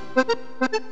Thank you.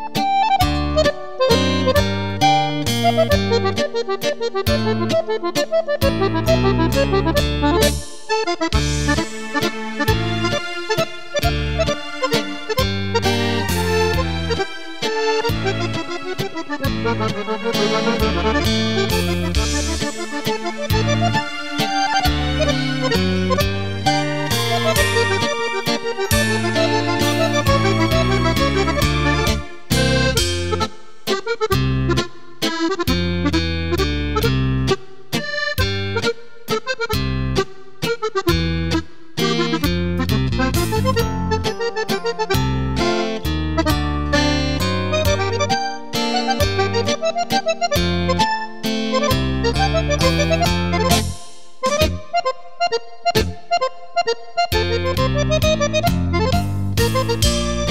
Thank Thank you.